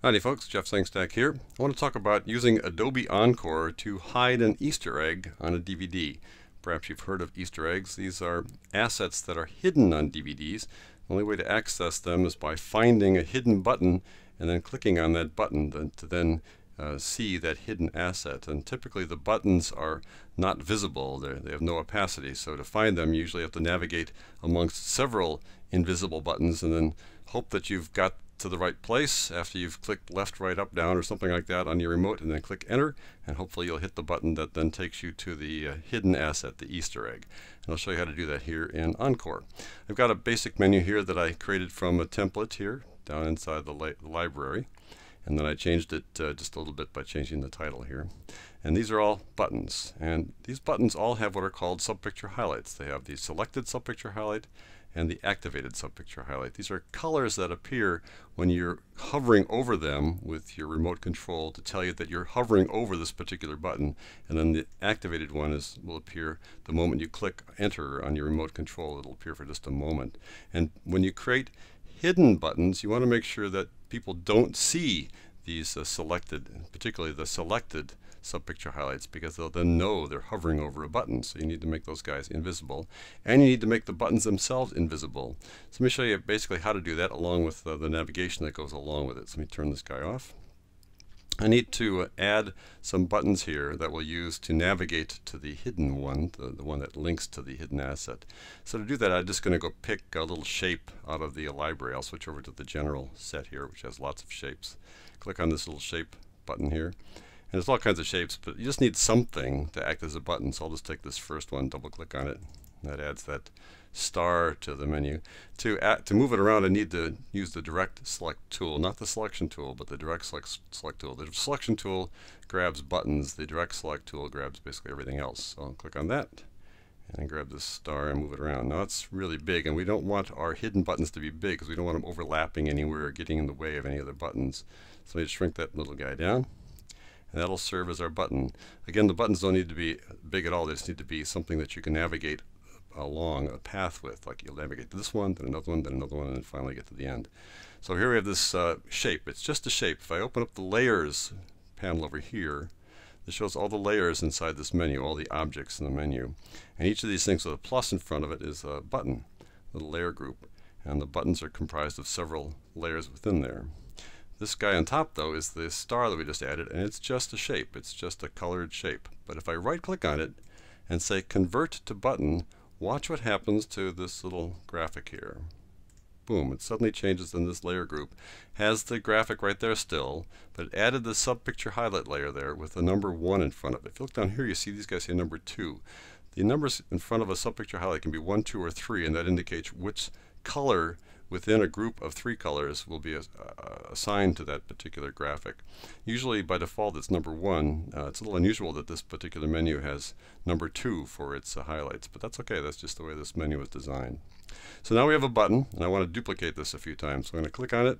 Howdy folks, Jeff Sengstack here. I want to talk about using Adobe Encore to hide an Easter egg on a DVD. Perhaps you've heard of Easter eggs. These are assets that are hidden on DVDs. The only way to access them is by finding a hidden button and then clicking on that button to then uh, see that hidden asset. And typically the buttons are not visible, They're, they have no opacity. So to find them, you usually have to navigate amongst several invisible buttons and then hope that you've got to the right place after you've clicked left, right, up, down, or something like that on your remote, and then click enter, and hopefully you'll hit the button that then takes you to the uh, hidden asset, the Easter egg. And I'll show you how to do that here in Encore. I've got a basic menu here that I created from a template here down inside the, li library. And then I changed it uh, just a little bit by changing the title here. And these are all buttons. And these buttons all have what are called subpicture highlights. They have the selected subpicture highlight and the activated subpicture highlight. These are colors that appear when you're hovering over them with your remote control to tell you that you're hovering over this particular button and then the activated one is will appear the moment you click enter on your remote control it'll appear for just a moment and when you create hidden buttons you want to make sure that people don't see these uh, selected particularly the selected subpicture highlights because they'll then know they're hovering over a button. So you need to make those guys invisible. And you need to make the buttons themselves invisible. So let me show you basically how to do that along with uh, the navigation that goes along with it. So let me turn this guy off. I need to add some buttons here that we'll use to navigate to the hidden one, the, the one that links to the hidden asset. So to do that, I'm just going to go pick a little shape out of the library. I'll switch over to the general set here, which has lots of shapes. Click on this little shape button here. And there's all kinds of shapes, but you just need something to act as a button. So I'll just take this first one, double click on it. That adds that star to the menu. To, add, to move it around, I need to use the direct select tool, not the selection tool, but the direct select, select tool. The selection tool grabs buttons. The direct select tool grabs basically everything else. So I'll click on that and grab this star and move it around. Now it's really big and we don't want our hidden buttons to be big because we don't want them overlapping anywhere or getting in the way of any other buttons. So I just shrink that little guy down and that'll serve as our button. Again, the buttons don't need to be big at all. They just need to be something that you can navigate along a path with. Like you'll navigate to this one, then another one, then another one, and then finally get to the end. So here we have this uh, shape. It's just a shape. If I open up the layers panel over here, this shows all the layers inside this menu, all the objects in the menu. And each of these things with a plus in front of it is a button, a layer group. And the buttons are comprised of several layers within there. This guy on top though is the star that we just added and it's just a shape. It's just a colored shape. But if I right click on it and say convert to button, watch what happens to this little graphic here. Boom, it suddenly changes in this layer group. Has the graphic right there still, but it added the subpicture highlight layer there with the number 1 in front of it. If you look down here, you see these guys say number 2. The numbers in front of a subpicture highlight can be 1, 2, or 3, and that indicates which color within a group of three colors will be uh, assigned to that particular graphic. Usually by default it's number one. Uh, it's a little unusual that this particular menu has number two for its uh, highlights, but that's okay. That's just the way this menu is designed. So now we have a button, and I want to duplicate this a few times. So I'm going to click on it,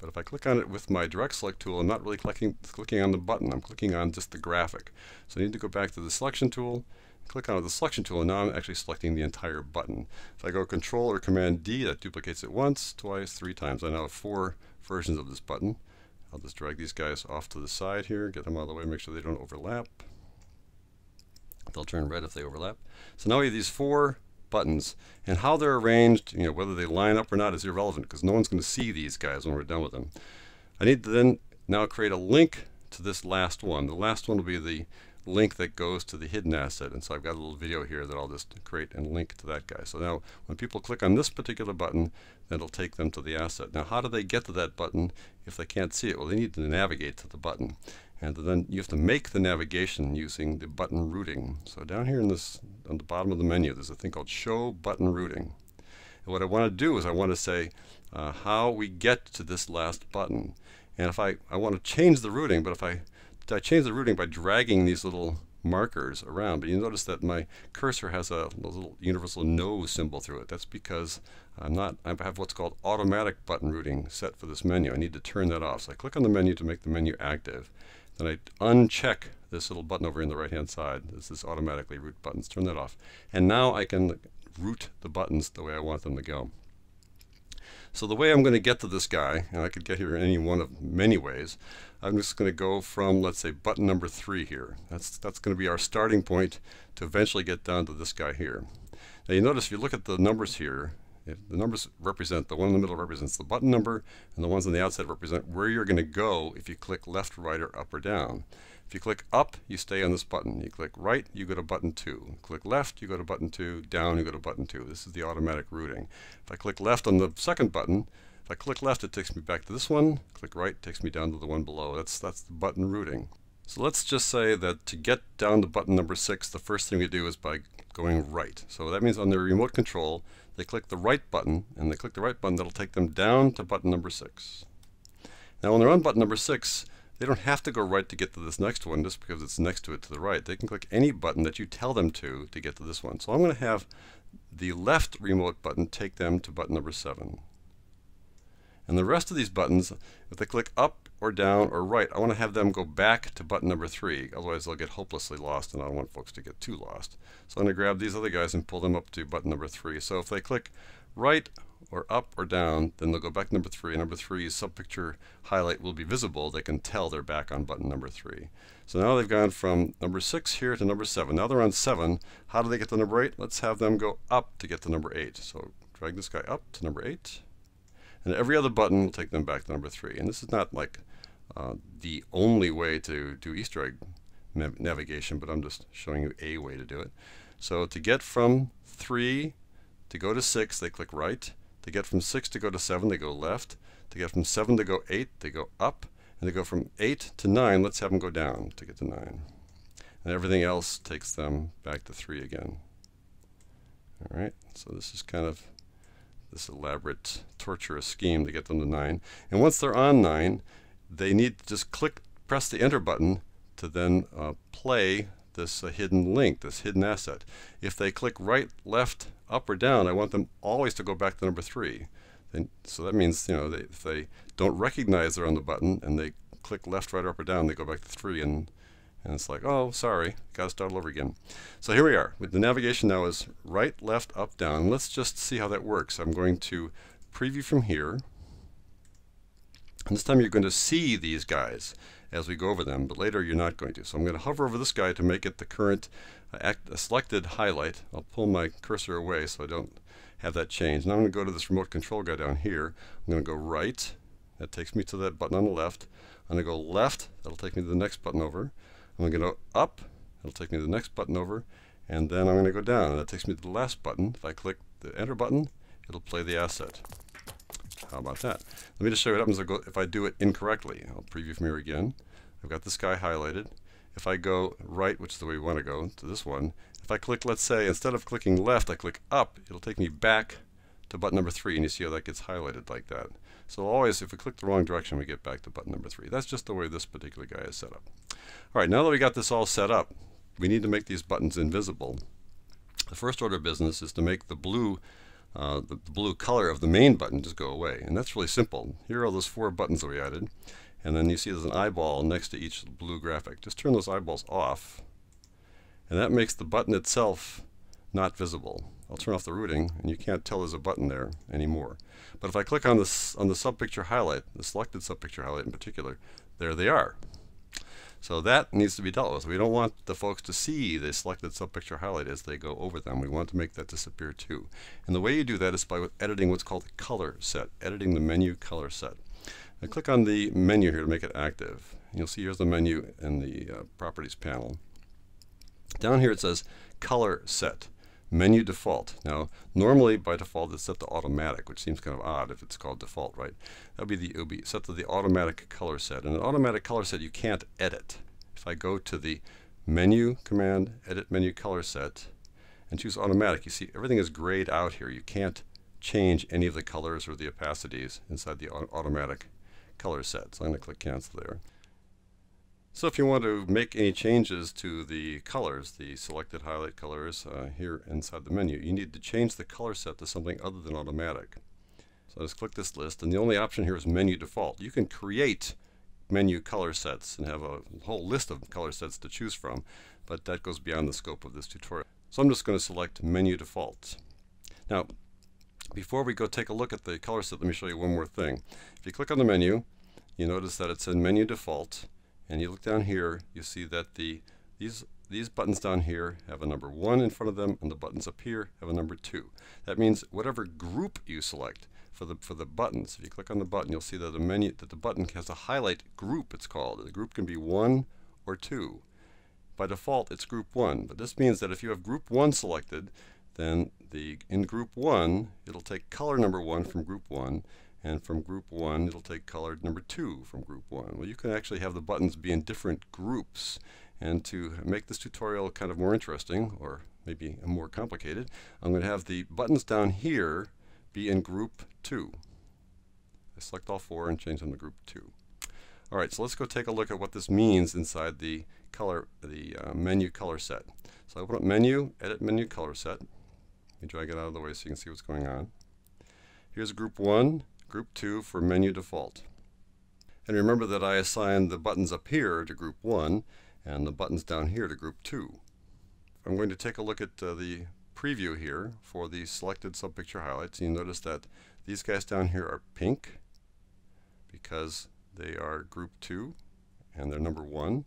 but if I click on it with my direct select tool, I'm not really clicking, clicking on the button. I'm clicking on just the graphic. So I need to go back to the selection tool, click on the selection tool and now I'm actually selecting the entire button. If I go control or command D that duplicates it once, twice, three times. I now have four versions of this button. I'll just drag these guys off to the side here, get them out of the way, make sure they don't overlap. They'll turn red if they overlap. So now we have these four buttons and how they're arranged, you know, whether they line up or not is irrelevant because no one's going to see these guys when we're done with them. I need to then now create a link to this last one. The last one will be the link that goes to the hidden asset. And so I've got a little video here that I'll just create and link to that guy. So now when people click on this particular button, it'll take them to the asset. Now how do they get to that button if they can't see it? Well, they need to navigate to the button. And then you have to make the navigation using the button routing. So down here in this, on the bottom of the menu, there's a thing called Show Button Routing. And what I want to do is I want to say uh, how we get to this last button. And if I, I want to change the routing, but if I I changed the routing by dragging these little markers around, but you notice that my cursor has a little universal no symbol through it. That's because I'm not, I have what's called automatic button routing set for this menu. I need to turn that off. So I click on the menu to make the menu active. Then I uncheck this little button over in the right hand side. This is automatically route buttons. Turn that off. And now I can route the buttons the way I want them to go. So the way I'm going to get to this guy, and I could get here in any one of many ways, I'm just going to go from, let's say, button number 3 here. That's, that's going to be our starting point to eventually get down to this guy here. Now you notice if you look at the numbers here, the numbers represent, the one in the middle represents the button number, and the ones on the outside represent where you're going to go if you click left, right, or up or down. If you click up, you stay on this button. You click right, you go to button 2. Click left, you go to button 2. Down, you go to button 2. This is the automatic routing. If I click left on the second button, if I click left, it takes me back to this one. Click right, takes me down to the one below. That's, that's the button routing. So let's just say that to get down to button number 6, the first thing we do is by going right. So that means on the remote control, they click the right button, and they click the right button, that'll take them down to button number 6. Now when they're on button number 6, they don't have to go right to get to this next one just because it's next to it to the right. They can click any button that you tell them to to get to this one. So I'm going to have the left remote button take them to button number 7. And the rest of these buttons, if they click up or down or right, I want to have them go back to button number 3. Otherwise they'll get hopelessly lost and I don't want folks to get too lost. So I'm going to grab these other guys and pull them up to button number 3. So if they click right or up or down, then they'll go back to number 3. Number 3's subpicture highlight will be visible. They can tell they're back on button number 3. So now they've gone from number 6 here to number 7. Now they're on 7. How do they get to number 8? Let's have them go up to get to number 8. So drag this guy up to number 8 and every other button will take them back to number three. And this is not like uh, the only way to do Easter egg navigation, but I'm just showing you a way to do it. So to get from three to go to six, they click right. To get from six to go to seven, they go left. To get from seven to go eight, they go up. And to go from eight to nine, let's have them go down to get to nine. And everything else takes them back to three again. All right, so this is kind of this elaborate torturous scheme to get them to 9. And once they're on 9, they need to just click, press the enter button to then uh, play this uh, hidden link, this hidden asset. If they click right, left, up, or down, I want them always to go back to number 3. And so that means, you know, they, if they don't recognize they're on the button and they click left, right, up, or down, they go back to 3 and and it's like, oh, sorry, got to start all over again. So here we are. The navigation now is right, left, up, down. Let's just see how that works. I'm going to preview from here. And this time you're going to see these guys as we go over them, but later you're not going to. So I'm going to hover over this guy to make it the current uh, act, uh, selected highlight. I'll pull my cursor away so I don't have that change. Now I'm going to go to this remote control guy down here. I'm going to go right. That takes me to that button on the left. I'm going to go left. That'll take me to the next button over. I'm going to go up, it'll take me to the next button over, and then I'm going to go down, and that takes me to the last button. If I click the enter button, it'll play the asset. How about that? Let me just show you what happens if I do it incorrectly. I'll preview from here again. I've got this guy highlighted. If I go right, which is the way we want to go, to this one, if I click, let's say, instead of clicking left, I click up, it'll take me back to button number three, and you see how that gets highlighted like that. So always, if we click the wrong direction, we get back to button number three. That's just the way this particular guy is set up. All right, now that we got this all set up, we need to make these buttons invisible. The first order of business is to make the blue uh, the, the, blue color of the main button just go away. And that's really simple. Here are those four buttons that we added. And then you see there's an eyeball next to each blue graphic. Just turn those eyeballs off. And that makes the button itself not visible. I'll turn off the routing and you can't tell there's a button there anymore. But if I click on this on the subpicture highlight, the selected subpicture highlight in particular, there they are. So that needs to be dealt with. We don't want the folks to see the selected subpicture highlight as they go over them. We want to make that disappear too. And the way you do that is by editing what's called the color set, editing the menu color set. Now click on the menu here to make it active. You'll see here's the menu in the uh, properties panel. Down here it says color set menu default. Now, normally by default it's set to automatic, which seems kind of odd if it's called default, right? That would be the it would be set to the automatic color set. And an automatic color set you can't edit. If I go to the menu command, edit menu color set, and choose automatic, you see everything is grayed out here. You can't change any of the colors or the opacities inside the automatic color set. So I'm going to click cancel there. So if you want to make any changes to the colors, the selected highlight colors uh, here inside the menu, you need to change the color set to something other than automatic. So I just click this list, and the only option here is menu default. You can create menu color sets and have a whole list of color sets to choose from, but that goes beyond the scope of this tutorial. So I'm just going to select menu default. Now, Before we go take a look at the color set, let me show you one more thing. If you click on the menu, you notice that it's in menu default, and you look down here, you see that the these these buttons down here have a number 1 in front of them, and the buttons up here have a number 2. That means whatever group you select for the for the buttons, if you click on the button, you'll see that the menu that the button has a highlight group. It's called. The group can be 1 or 2. By default, it's group 1, but this means that if you have group 1 selected, then the in group 1, it'll take color number 1 from group 1, and from group 1, it'll take color number 2 from group 1. Well, you can actually have the buttons be in different groups. And to make this tutorial kind of more interesting, or maybe more complicated, I'm going to have the buttons down here be in group 2. I select all four and change them to group 2. All right, so let's go take a look at what this means inside the color, the uh, menu color set. So I open up menu, edit menu color set. Let me drag it out of the way so you can see what's going on. Here's group 1, group 2 for menu default. And remember that I assigned the buttons up here to group 1 and the buttons down here to group 2. I'm going to take a look at uh, the preview here for the selected subpicture highlights. You notice that these guys down here are pink because they are group 2 and they're number 1.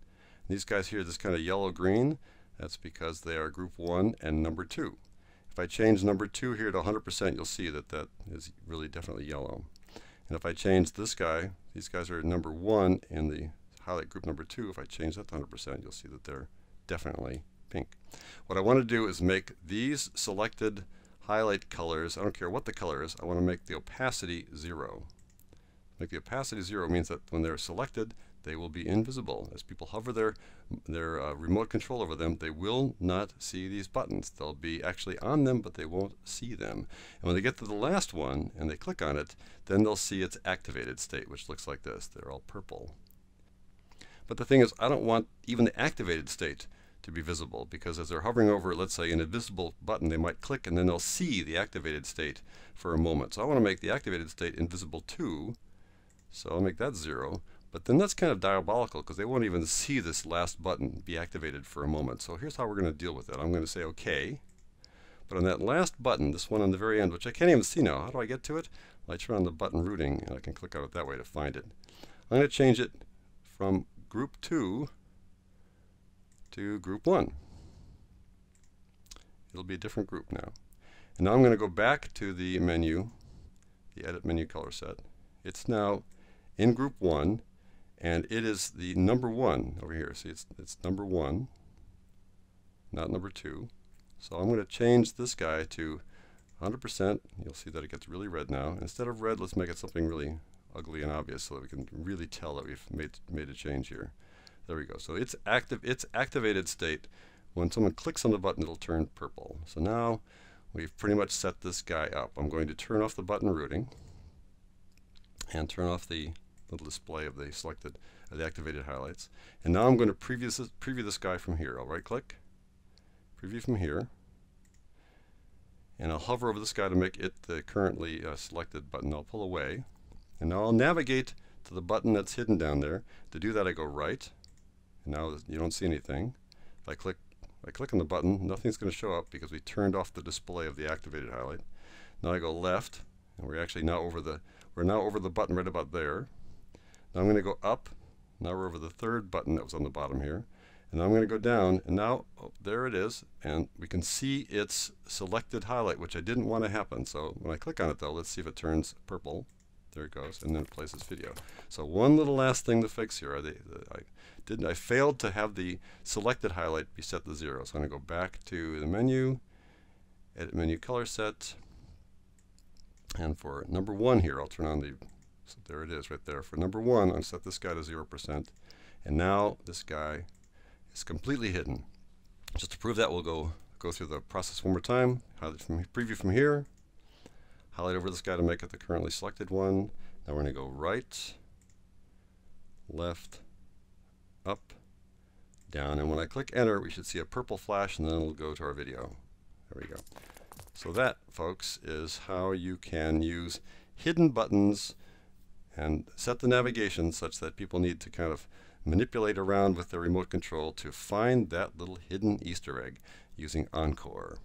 These guys here, this kind of yellow-green, that's because they are group 1 and number 2. If I change number 2 here to 100%, you'll see that that is really definitely yellow. And if I change this guy, these guys are number 1 in the highlight group number 2. If I change that to 100%, you'll see that they're definitely pink. What I want to do is make these selected highlight colors, I don't care what the color is, I want to make the opacity 0. Make the opacity 0 means that when they're selected, they will be invisible. As people hover their, their uh, remote control over them, they will not see these buttons. They'll be actually on them, but they won't see them. And when they get to the last one and they click on it, then they'll see its activated state, which looks like this. They're all purple. But the thing is, I don't want even the activated state to be visible because as they're hovering over, let's say, an invisible button, they might click and then they'll see the activated state for a moment. So I want to make the activated state invisible too. So I'll make that zero. But then that's kind of diabolical because they won't even see this last button be activated for a moment. So here's how we're going to deal with it. I'm going to say OK. But on that last button, this one on the very end, which I can't even see now, how do I get to it? Well, I turn on the button routing and I can click on it that way to find it. I'm going to change it from group 2 to group 1. It'll be a different group now. And now I'm going to go back to the menu, the edit menu color set. It's now in group 1 and it is the number 1 over here. See it's, it's number 1 not number 2. So I'm going to change this guy to 100%. You'll see that it gets really red now. Instead of red, let's make it something really ugly and obvious so that we can really tell that we've made, made a change here. There we go. So it's active. Its activated state. When someone clicks on the button, it'll turn purple. So now we've pretty much set this guy up. I'm going to turn off the button routing and turn off the little display of the selected, uh, the activated highlights. And now I'm going to preview this, preview this guy from here. I'll right click, preview from here, and I'll hover over this guy to make it the currently uh, selected button. I'll pull away, and now I'll navigate to the button that's hidden down there. To do that, I go right, and now you don't see anything. If I click, I click on the button, nothing's going to show up because we turned off the display of the activated highlight. Now I go left, and we're actually now over the we're now over the button right about there. Now I'm going to go up. Now we're over the third button that was on the bottom here. And I'm going to go down, and now oh, there it is, and we can see its selected highlight, which I didn't want to happen. So when I click on it, though, let's see if it turns purple. There it goes, and then it plays this video. So one little last thing to fix here. I, I, didn't, I failed to have the selected highlight be set to zero. So I'm going to go back to the menu, edit menu color set, and for number one here, I'll turn on the, so there it is right there. For number one, I'll set this guy to 0%. And now this guy is completely hidden. Just to prove that, we'll go, go through the process one more time. Highlight from, preview from here, highlight over this guy to make it the currently selected one. Now we're going to go right, left, up, down. And when I click enter, we should see a purple flash and then it'll go to our video. There we go. So that, folks, is how you can use hidden buttons and set the navigation such that people need to kind of manipulate around with their remote control to find that little hidden Easter egg using Encore.